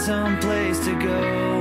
find some place to go.